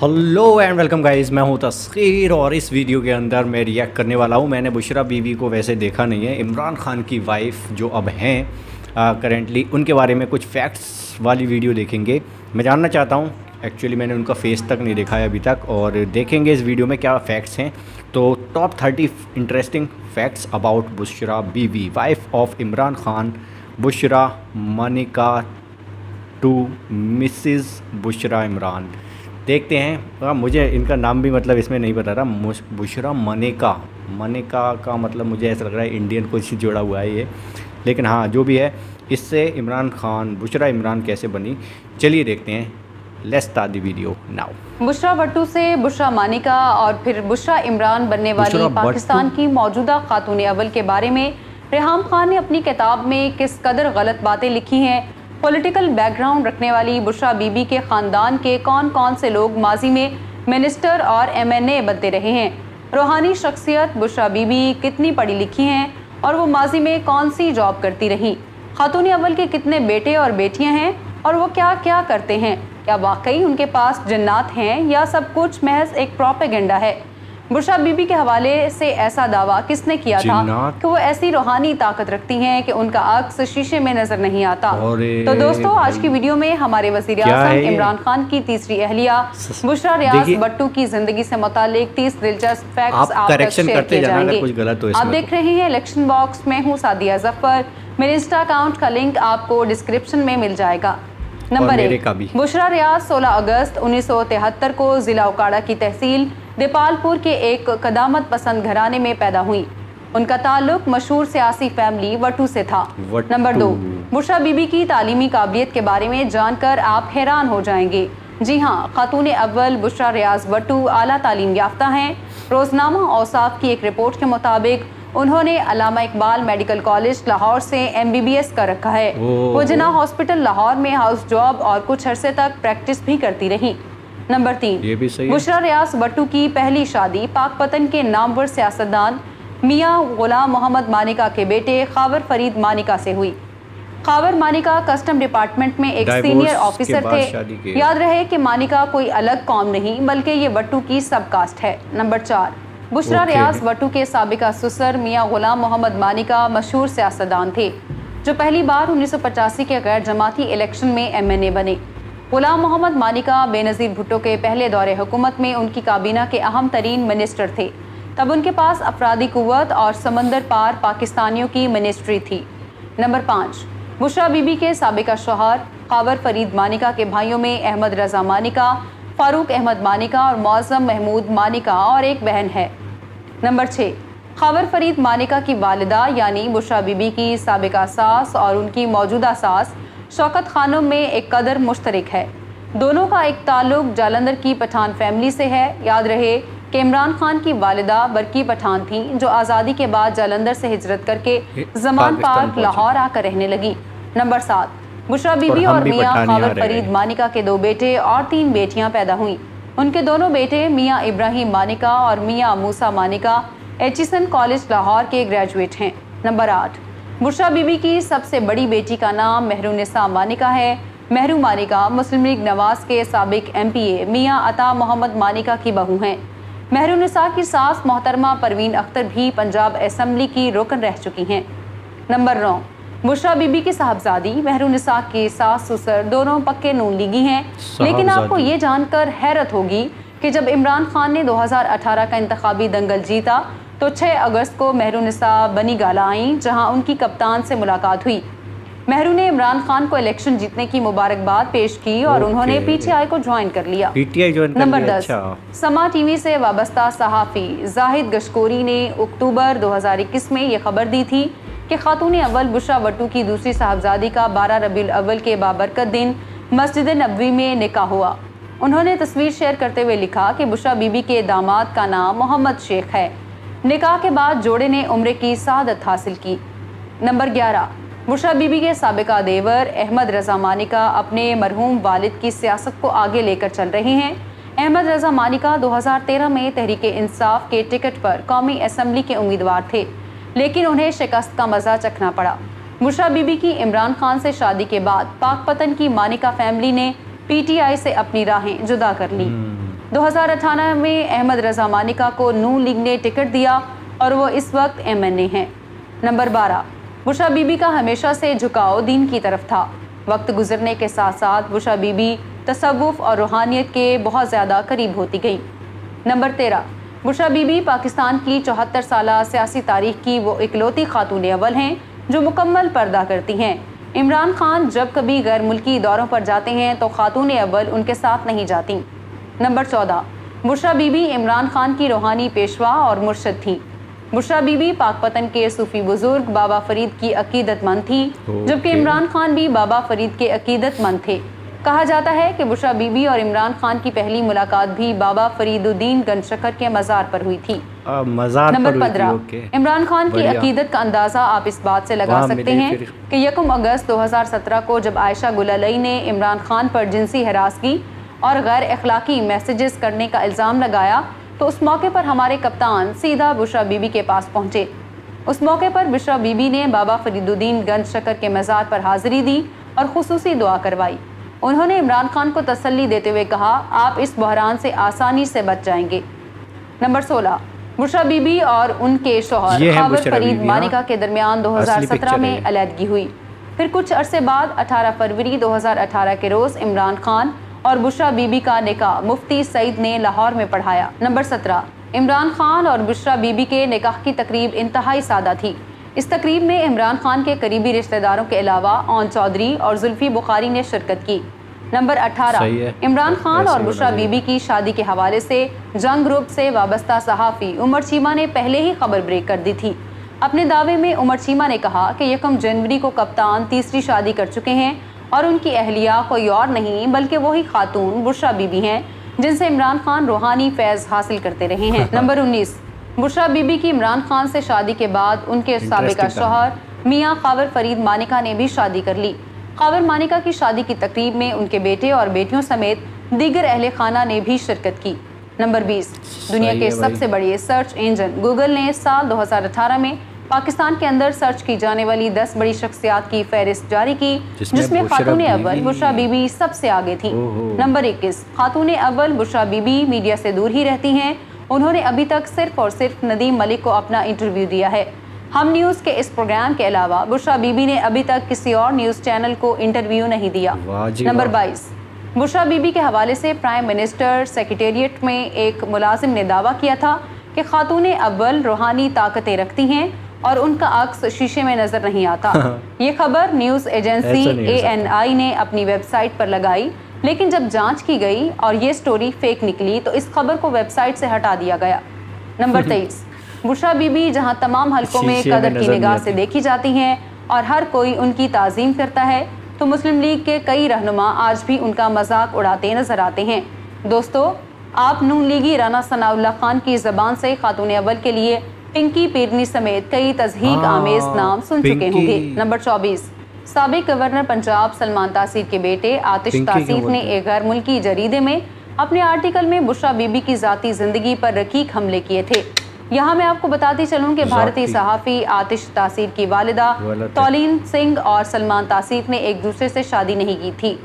Hello and welcome guys मैं हूँ तस्खीर और इस वीडियो के अंदर मैं रिएक्ट करने वाला हूँ। मैंने बुशरा बीवी को वैसे देखा नहीं है। इमरान खान की वाइफ जो अब हैं करेंटली उनके बारे में कुछ फैक्ट्स वाली वीडियो देखेंगे। मैं जानना चाहता हूँ एक्चुअली मैंने उनका फेस तक नहीं देखा है अभी तक और देखेंगे इस वीडियो में क्या फैक्ट्स हैं। तो top thirty interesting facts about Bushra Bibi wife of Imran Khan, Bushra Manika to Mrs Bushra Imran. देखते हैं। हाँ मुझे इनका नाम भी मतलब इसमें नहीं बता रहा बुशरा मनेका। मनेका का मतलब मुझे ऐसा लग रहा है इंडियन कुछ जुड़ा हुआ है ये। लेकिन हाँ जो भी है इससे इमरान खान बुशरा इमरान कैसे बनी? चलिए देखते हैं। Let's start the video now Bushra Bhattu से बुशरा मानिका और फिर बुशरा इमरान बनने वाली पाकिस्तान की मौजूदा खातून अवल के बारे में रेहाम खान ने अपनी किताब में किस कदर गलत बातें लिखी हैं पॉलिटिकल बैकग्राउंड रखने वाली बुशरा बीबी के ख़ानदान के कौन कौन से लोग माजी में मिनिस्टर और एमएनए बनते रहे हैं? रूहानी शख्सियत बुशरा बीबी कितनी पढ़ी लिखी हैं और वो माजी में कौन सी जॉब करती रही? खातून अव्वल के कितने बेटे और बेटियाँ हैं और वो क्या क्या करते हैं? क्या वाकई उनके पास जन्नात हैं या सब कुछ महज एक प्रोपेगेंडा है? बुशा बीबी के हवाले से ऐसा दावा किसने किया था कि वो ऐसी रूहानी ताकत रखती हैं कि उनका अक्स शीशे में नज़र नहीं आता। तो दोस्तों आज की वीडियो में हमारे वज़ीर इमरान खान की तीसरी अहलिया बुशरा रियाज बट्टू की ज़िंदगी से मुतालिक तीस दिलचस्प फैक्ट्स आप शेयर किए जाएँगे। तो आप देख रहे हैं इलेक्शन बॉक्स में हूँ सादिया ज़फ़र। मेरे इंस्टा अकाउंट का लिंक आपको डिस्क्रिप्शन में मिल जाएगा। नंबर एक बुशरा रियाज 16 अगस्त उन्नीस सौ तिहत्तर को जिला उकाड़ा की तहसील देपालपुर के एक कदामत पसंद घराने में पैदा हुई। उनका ताल्लुक मशहूर सियासी फैमिली वटू से था। नंबर दो बुशरा बीबी की तालीमी काबिलियत के बारे में जानकर आप हैरान हो जाएँगे। जी हाँ खातून अव्वल बुशरा रियाज वटू आला तालीम याफ्ता हैं। रोजनामा औसाफ की एक रिपोर्ट के मुताबिक उन्होंने अलामा इकबाल मेडिकल कॉलेज लाहौर से एमबीबीएस कर रखा है। वो जना हॉस्पिटल लाहौर में हाउस जॉब और कुछ अरसे तक प्रैक्टिस भी करती रही। नंबर तीन। ये भी सही बुशरा रियाज बट्टू की पहली शादी पाक पतन के नामवर सियासतदान मियाँ गुलाम मोहम्मद मानिका के बेटे खावर फरीद मानिका से हुई। खावर मानिका कस्टम डिपार्टमेंट में एक सीनियर ऑफिसर थे। याद रहे कि मानिका कोई अलग कौम नहीं बल्कि ये बट्टू की सब कास्ट है। नंबर चार बुशरा रियाज बट्टू के सबका सुसर मियाँ गुलाम मोहम्मद मानिका मशहूर सियासतदान थे जो पहली बार उन्नीस सौ पचासी के गैर जमाती इलेक्शन में एम एन ए बने। गुलाम मोहम्मद मानिका बेनज़ीर भुट्टो के पहले दौरे हुकूमत में उनकी काबीना के अहम तरीन मिनिस्टर थे। तब उनके पास अफराधी कुत और समंदर पार पाकिस्तानियों की मिनिस्ट्री थी। नंबर पाँच, बुशरा बीबी के सबका शोहर, कावर फरीद मानिका के भाइयों में अहमद रजा मानिका, फ़ारूक अहमद मानिका और मौज़म महमूद मानिका और एक बहन है। नंबर छः खबर फरीद मानिका की वालदा यानी बुशरा बीबी की सबका सास और उनकी मौजूदा सास शौकत खानों में एक कदर मुश्तरक है। दोनों का एक ताल्लुक जालंधर की पठान फैमिली से है। याद रहे कि इमरान खान की वालिदा बरकी पठान थी जो आज़ादी के बाद जालंधर से हिजरत करके जमान पार्क लाहौर आकर रहने लगी। नंबर सात बुशरा बीबी और मियाँ खावर फरीद मानिका के दो बेटे और तीन बेटियाँ पैदा हुई। उनके दोनों बेटे मियाँ इब्राहिम मानिका और मियाँ मूसा मानिका एचिसन कॉलेज लाहौर के ग्रेजुएट हैं। नंबर आठ बुशरा बीबी की सबसे बड़ी बेटी का नाम महरुनिसा मानिका है। महरू मानिका मुस्लिम लीग नवाज़ के सबक एम पी ए मियाँ अता मोहम्मद मानिका की बहू हैं। महरुनिसा की सास मोहतरमा परवीन अख्तर भी पंजाब असम्बली की रोकन रह चुकी हैं। नंबर नौ बुशरा बीबी की साहबजादी महरुनिसा की सास ससुर दोनों पक्के नून लीगी हैं। लेकिन आपको ये जानकर हैरत होगी कि जब इमरान खान ने 2018 का इंतबी दंगल जीता तो 6 अगस्त को महरूनिसा बनी गाला आई जहाँ उनकी कप्तान से मुलाकात हुई। मेहरू ने इमरान खान को इलेक्शन जीतने की मुबारकबाद पेश की और उन्होंने पीटीआई को ज्वाइन कर लिया। पीटीआई ज्वाइन नंबर दस। अच्छा। समा टीवी से वाबस्ता सहाफ़ी। जाहिद गशकोरी ने अक्टूबर 2021 में ये खबर दी थी कि खातून अव्वल बुशरा वटू की दूसरी साहबजादी का बारह रबी अव्वल के बाबरकत दिन मस्जिद नबवी में निका हुआ। उन्होंने तस्वीर शेयर करते हुए लिखा कि बुशरा बीबी के दामाद का नाम मोहम्मद शेख है। निकाह के बाद जोड़े ने उम्र की सादत हासिल की। नंबर ग्यारह, बुशरा बीबी के सबका देवर, अहमद रजा मानिका अपने मरहूम वालिद की सियासत को आगे लेकर चल रहे हैं। अहमद रजा मानिका 2013 में तहरीक इंसाफ के टिकट पर कौमी असम्बली के उम्मीदवार थे, लेकिन उन्हें शिकस्त का मज़ा चखना पड़ा। बुशरा बीबी की इमरान खान से शादी के बाद पाक पतन की मानिका फैमिली ने पीटीआई से अपनी राहें जुदा कर ली। हम्म। 2018 में अहमद रजा मानिका को नू लीग ने टिकट दिया और वो इस वक्त एमएनए हैं। नंबर 12 बुशा बीबी का हमेशा से झुकाव दीन की तरफ़ था। वक्त गुजरने के साथ साथ बुशा बीबी तसव्वुफ और रूहानियत के बहुत ज़्यादा करीब होती गई। नंबर तेरह, बुशा बीबी पाकिस्तान की चौहत्तर साल सियासी तारीख की वो इकलौती खातून अव्वल हैं, जो मुकम्मल पर्दा करती हैं। इमरान खान जब कभी गैर मुल्की दौरों पर जाते हैं तो खातून अव्वल उनके साथ नहीं जाती। नंबर चौदह। बुशरा बीबी इमरान खान की रूहानी पेशवा और मुर्शद थी। बुशरा बीबी पाकपतन के सूफी बुज़ुर्ग बाबा फरीद की अकीदतमंद थी जबकि इमरान खान भी बाबा फरीद के अकीदतमंद थे। कहा जाता है कि बुशरा बीबी और इमरान खान की पहली मुलाकात भी बाबा फरीदुद्दीन गंजशकर के मज़ार पर हुई थी। आ, मज़ार नंबर पंद्रह। इमरान खान की अकीदत का अंदाज़ा आप इस बात से लगा सकते हैं। कि यकम अगस्त 2017 को जब आयशा गुललई ने इमरान खान पर जिनसी हरासगी और गैर अखलाकी मैसेजेस करने का इल्ज़ाम लगाया तो उस मौके पर हमारे कप्तान सीधा बुशरा बीबी के पास पहुँचे उस मौके पर बुशरा बीबी ने बाबा फरीदुद्दीन गंज शकर के मज़ार पर हाजिरी दी और खसूसी दुआ करवाई उन्होंने इमरान खान को तसल्ली देते हुए कहा आप इस बहरान से आसानी से बच जाएँगे नंबर 16 बुशरा बीबी और उनके शोहर खावर फरीद मानिका हाँ। के दरमियान असली 2017 पिक्चर में। अलहदगी हुई फिर कुछ अरसे बाद 18 फरवरी 2018 के रोज इमरान खान और बुशरा बीबी का निकाह मुफ्ती सईद ने लाहौर में पढ़ाया। नंबर 17 इमरान खान और बुशरा बीबी के निकाह की तकरीब इंतहाई सादा थी। इस तकरीब में इमरान खान के करीबी रिश्तेदारों के अलावा ओन चौधरी और जुल्फी बुखारी ने शिरकत की। नंबर सही 18 इमरान खान और बुशरा बीबी की शादी के हवाले से जंग ग्रुप से वाबस्ता सहाफ़ी उमर चीमा ने पहले ही खबर ब्रेक कर दी थी। अपने दावे में उमर चीमा ने कहा कि यकम जनवरी को कप्तान तीसरी शादी कर चुके हैं और उनकी अहलिया कोई और नहीं बल्कि वही खातून बुशरा बीबी हैं जिनसे इमरान खान रूहानी फैज़ हासिल करते रहे हैं। नंबर उन्नीस बुशरा बीबी की इमरान खान से शादी के बाद उनके सबका शोहर मियाँ खावर फरीद मानिका ने भी शादी कर ली। खावर मानिका की शादी की तकरीब में उनके बेटे और बेटियों समेत दीगर अहले खाना ने भी शिरकत की। नंबर 20 दुनिया के सबसे बड़े सर्च इंजन गूगल ने साल 2018 में पाकिस्तान के अंदर सर्च की जाने वाली 10 बड़ी शख्सियात की फहरिस्त जारी की जिसमें खातून अव्वल बुशरा बीबी सबसे आगे थी। नंबर 21 खातून अव्वल बुशरा बीबी मीडिया से दूर ही रहती हैं। उन्होंने अभी तक सिर्फ़ और सिर्फ़ नदीम मलिक को अपना इंटरव्यू दिया है। हम न्यूज़ के इस प्रोग्राम के अलावा बुशरा बीबी ने अभी तक किसी और न्यूज़ चैनल को इंटरव्यू नहीं दिया। नंबर बाईस 22 बुशरा बीबी के हवाले से प्राइम मिनिस्टर सेक्रेटेरिएट में एक मुलाजिम ने दावा किया था कि खातून अव्वल रूहानी ताकतें रखती हैं। और उनका अक्स शीशे में नज़र नहीं आता। ये खबर न्यूज़ एजेंसी हो ए एन आई ने अपनी वेबसाइट पर लगाई लेकिन जब जाँच की गई और ये स्टोरी फेक निकली तो इस खबर को वेबसाइट से हटा दिया गया। नंबर तेईस बुशरा बीबी जहाँ तमाम हलकों में कदर की निगाह से देखी जाती हैं और हर कोई उनकी ताजीम करता है तो मुस्लिम लीग के कई रहनुमा आज भी उनका मज़ाक उड़ाते नज़र आते हैं। दोस्तों आप नून लीगी राना सनाउल्ला खान की जबान से खातून अवल के लिए पिंकी पीरनी समेत कई तजहीक हाँ, आमेज नाम सुन चुके होंगे। नंबर चौबीस सबक गवर्नर पंजाब सलमान तासीर के बेटे आतिश तासीर ने एक गैर मुल्की जरीदे में अपने आर्टिकल में बुशरा बीबी की जाती ज़िंदगी पर रकीक हमले किए थे। यहाँ मैं आपको बताती चलूँ कि भारतीय सहाफ़ी आतिश तासीर की वालिदा। तौलीन सिंह और सलमान तासीर ने एक दूसरे से शादी नहीं की थी।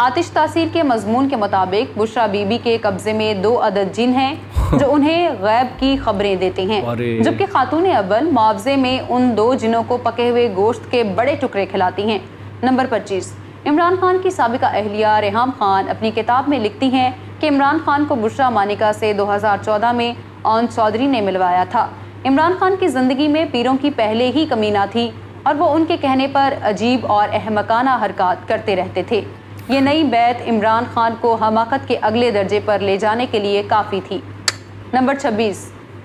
आतिश तासीर के मजमून के मुताबिक बुशरा बीबी के कब्जे में दो अदद जिन हैं जो उन्हें गैब की खबरें देते हैं। जबकि खातून अव्वल मुआवजे में उन दो जिनों को पके हुए गोश्त के बड़े टुकड़े खिलाती हैं। नंबर 25 इमरान खान की सबका अहलिया रेहाम खान अपनी किताब में लिखती हैं कि इमरान खान को बुशरा मानिका से 2014 में ऑन चौधरी ने मिलवाया था। इमरान खान की ज़िंदगी में पीरों की पहले ही कमीना थी और वो उनके कहने पर अजीब और अहमकाना हरकत करते रहते थे। ये नई बैत इमरान खान को हमाकत के अगले दर्जे पर ले जाने के लिए काफ़ी थी। नंबर 26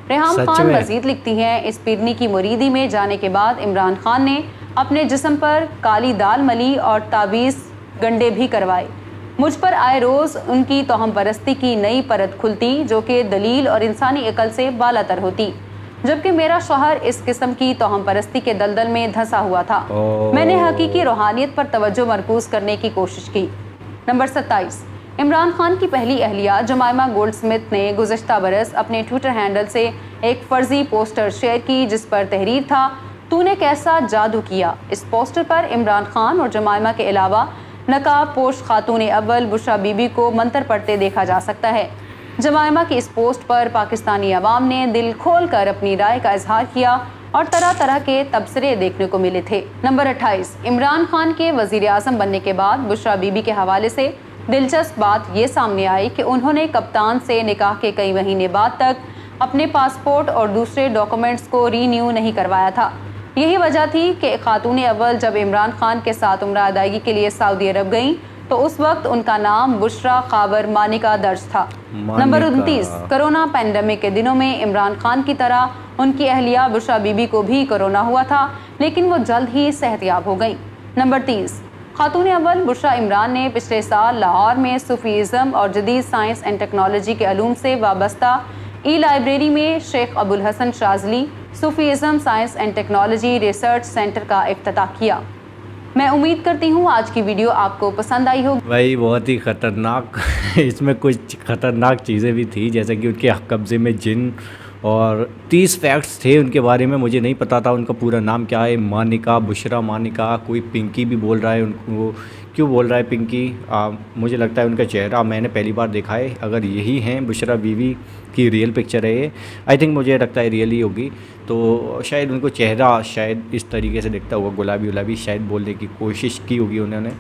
रेहाम खान मजीद लिखती हैं इस पिरनी की मुरीदी में जाने के बाद इमरान खान ने अपने जिसम पर काली दाल मली और तावीज़ गंडे भी करवाए। मुझ पर आए रोज़ उनकी तोहम परस्ती की नई परत खुलती जो कि दलील और इंसानी अकल से बालातर होती। जबकि मेरा शोहर इस किस्म की तोहम परस्ती के दलदल में धंसा हुआ था। मैंने हकीकी रूहानियत पर तवज्जो मरकूज करने की कोशिश की। नंबर 27 इमरान खान की पहली अहलिया जमायमा गोल्ड स्मिथ ने गुजशत बरस अपने ट्विटर हैंडल से एक फर्जी पोस्टर शेयर की जिस पर तहरीर था तूने कैसा जादू किया? इस पोस्टर पर इमरान खान और जमाइमा के अलावा नकाब पोश खातून अव्वल बुशा बीबी को मंत्र पढ़ते देखा जा सकता है। जमायमा की इस पोस्ट पर पाकिस्तानी अवाम ने दिल खोल कर अपनी राय का इजहार किया और तरह तरह के तबसरे देखने को मिले थे। नंबर 28 इमरान खान के वज़ीर आज़म बनने के बाद बुशरा बीबी के हवाले से दिलचस्प बात ये सामने आई कि उन्होंने कप्तान से निकाह के कई महीने बाद तक अपने पासपोर्ट और दूसरे डॉक्यूमेंट्स को रीन्यू नहीं करवाया था। यही वजह थी कि खातून अव्वल जब इमरान खान के साथ उम्र अदायगी के लिए सऊदी अरब गईं तो उस वक्त उनका नाम बुशरा खावर मानिका दर्ज था। नंबर उनतीस कोरोना पैंडमिक के दिनों में इमरान खान की तरह उनकी अहलिया बुशरा बीबी को भी कोरोना हुआ था लेकिन वो जल्द ही सेहतियाब हो गई। नंबर तीस खातून अवल बुशरा इमरान ने पिछले साल लाहौर में सूफीज़म और जदीद साइंस एंड टेक्नोलॉजी के अलूम से वाबस्ता ई लाइब्रेरी में Sheikh Abul Hasan Shazli Sufism science and technology research centre का अफ्ताह किया। मैं उम्मीद करती हूँ आज की वीडियो आपको पसंद आई होगी। भाई बहुत ही ख़तरनाक। इसमें कुछ ख़तरनाक चीज़ें भी थी जैसे कि उनके कब्ज़े में जिन और तीस फैक्ट्स थे उनके बारे में मुझे नहीं पता था उनका पूरा नाम क्या है। मानिका बुशरा मानिका कोई पिंकी भी बोल रहा है उनको क्यों बोल रहा है पिंकी? आ, मुझे लगता है उनका चेहरा मैंने पहली बार देखा है। अगर यही हैं बुशरा बीवी की रियल पिक्चर है ये आई थिंक मुझे लगता है रियल ही होगी। तो शायद उनको चेहरा शायद इस तरीके से दिखता हुआ गुलाबी गुलाबी शायद बोलने की कोशिश की होगी उन्होंने।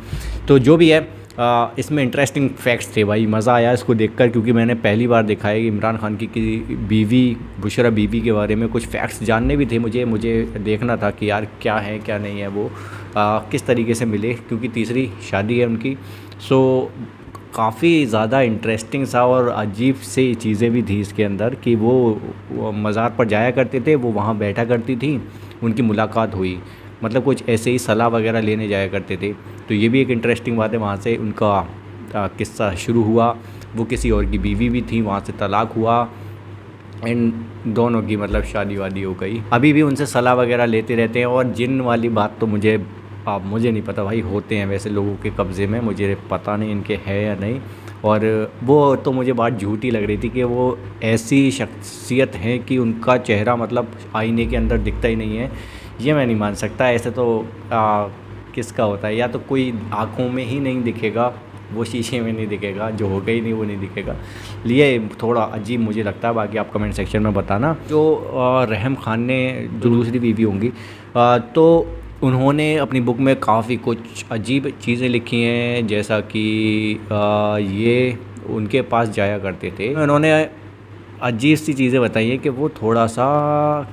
तो जो भी है आ, इसमें इंटरेस्टिंग फैक्ट्स थे भाई मज़ा आया इसको देखकर क्योंकि मैंने पहली बार देखा है कि इमरान खान की, की बीवी बुशरा बीवी के बारे में कुछ फैक्ट्स जानने भी थे मुझे मुझे देखना था कि यार क्या है क्या नहीं है वो आ, किस तरीके से मिले क्योंकि तीसरी शादी है उनकी। सो काफ़ी ज़्यादा इंटरेस्टिंग सा और अजीब सी चीज़ें भी थी इसके अंदर कि वो, वो मज़ार पर जाया करते थे वो वहाँ बैठा करती थी उनकी मुलाकात हुई। मतलब कुछ ऐसे ही सलाह वगैरह लेने जाया करते थे। तो ये भी एक इंटरेस्टिंग बात है वहाँ से उनका किस्सा शुरू हुआ। वो किसी और की बीवी भी थी वहाँ से तलाक हुआ। एंड दोनों की मतलब शादी वादी हो गई। अभी भी उनसे सलाह वगैरह लेते रहते हैं और जिन वाली बात तो मुझे आप मुझे नहीं पता भाई होते हैं वैसे लोगों के कब्ज़े में मुझे पता नहीं इनके है या नहीं। और वो तो मुझे बात झूठी लग रही थी कि वो ऐसी शख्सियत हैं कि उनका चेहरा मतलब आईने के अंदर दिखता ही नहीं है। ये मैं नहीं मान सकता ऐसे तो आ, किसका होता है? या तो कोई आँखों में ही नहीं दिखेगा वो शीशे में नहीं दिखेगा जो हो गई नहीं वो नहीं दिखेगा। लिए थोड़ा अजीब मुझे लगता है बाकी आप कमेंट सेक्शन में बताना। जो रहम खान ने जो दूसरी बीवी होंगी तो उन्होंने अपनी बुक में काफ़ी कुछ अजीब चीज़ें लिखी हैं, जैसा कि ये उनके पास जाया करते थे। उन्होंने अजीब सी चीज़ें बताई हैं कि वो थोड़ा सा,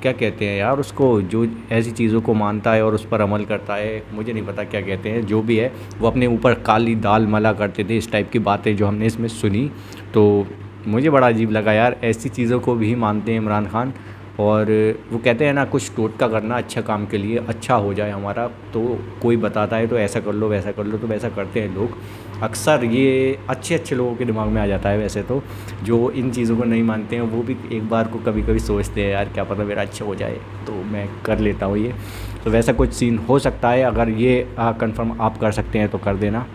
क्या कहते हैं यार, उसको जो ऐसी चीज़ों को मानता है और उस पर अमल करता है, मुझे नहीं पता क्या कहते हैं, जो भी है, वो अपने ऊपर काली दाल मला करते थे, इस टाइप की बातें जो हमने इसमें सुनी। तो मुझे बड़ा अजीब लगा यार, ऐसी चीज़ों को भी मानते हैं इमरान खान। और वो कहते हैं ना, कुछ टोटका करना अच्छा काम के लिए अच्छा हो जाए हमारा तो कोई बताता है तो ऐसा कर लो, वैसा कर लो तो वैसा करते हैं लोग। अक्सर ये अच्छे अच्छे लोगों के दिमाग में आ जाता है वैसे तो जो इन चीज़ों को नहीं मानते हैं, वो भी एक बार को कभी कभी सोचते हैं, यार, क्या पता मेरा अच्छा हो जाए तो मैं कर लेता हूँ ये। तो वैसा कुछ सीन हो सकता है, अगर ये कन्फर्म आप कर सकते हैं तो कर देना।